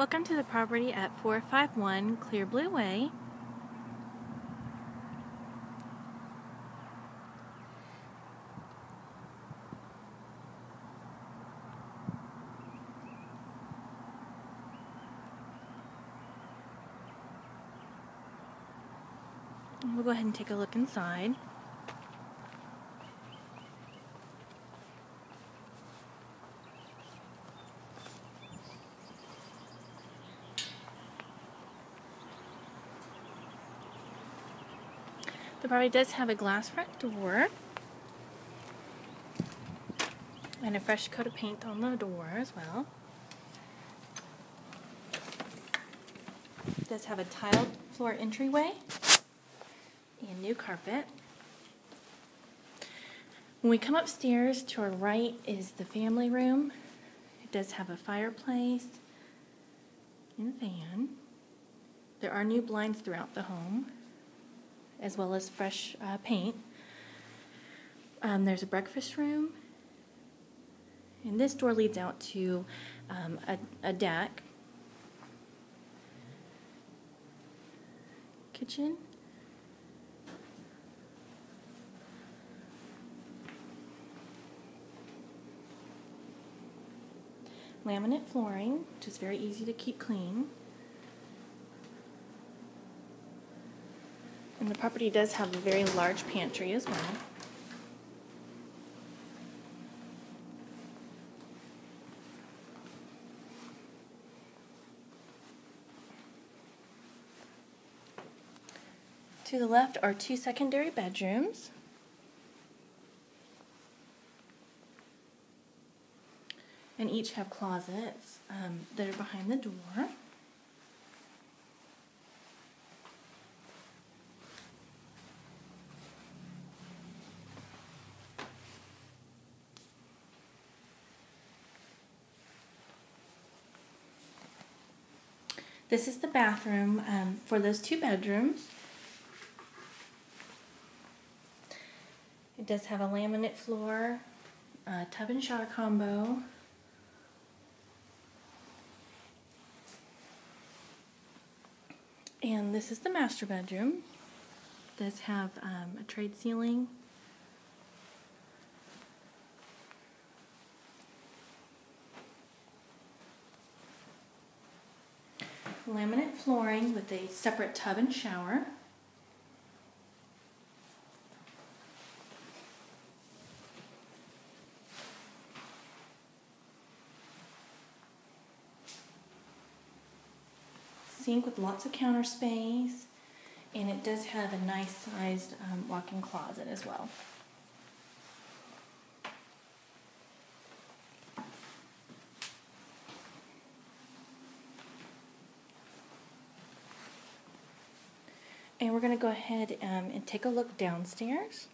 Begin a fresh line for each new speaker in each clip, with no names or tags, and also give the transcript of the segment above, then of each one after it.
Welcome to the property at 451 Clear Blue Way. We'll go ahead and take a look inside. Property does have a glass front door and a fresh coat of paint on the door as well. It does have a tiled floor entryway and new carpet. When we come upstairs, to our right is the family room. It does have a fireplace and a fan. There are new blinds throughout the home as well as fresh uh, paint. Um, there's a breakfast room, and this door leads out to um, a, a deck. Kitchen. Laminate flooring, which is very easy to keep clean. And the property does have a very large pantry as well. To the left are two secondary bedrooms. And each have closets um, that are behind the door. This is the bathroom um, for those two bedrooms. It does have a laminate floor, a tub and shower combo. And this is the master bedroom. It does have um, a tray ceiling laminate flooring with a separate tub and shower. Sink with lots of counter space, and it does have a nice sized um, walk-in closet as well. And we're going to go ahead um, and take a look downstairs.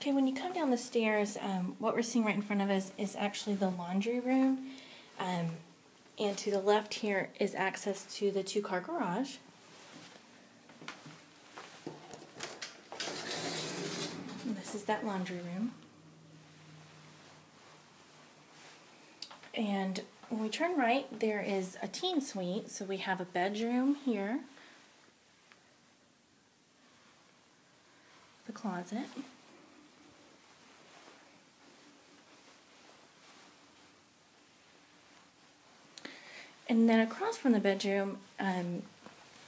Okay, when you come down the stairs, um, what we're seeing right in front of us is actually the laundry room. Um, and to the left here is access to the two-car garage. This is that laundry room. And when we turn right, there is a teen suite. So we have a bedroom here, the closet. And then across from the bedroom um,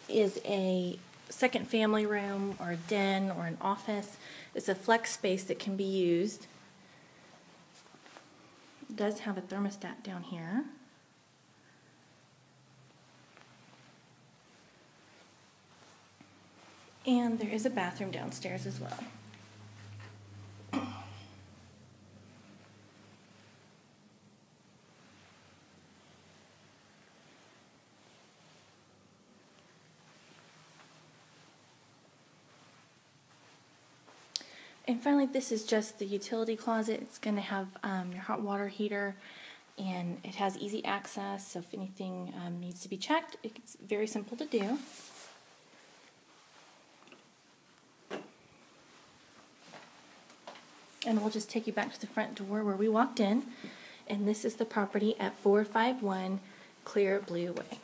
is a second family room or a den or an office. It's a flex space that can be used. It does have a thermostat down here. And there is a bathroom downstairs as well. And finally, this is just the utility closet. It's going to have um, your hot water heater And it has easy access, so if anything um, needs to be checked, it's very simple to do. And we'll just take you back to the front door where we walked in. And this is the property at 451 Clear Blue Way.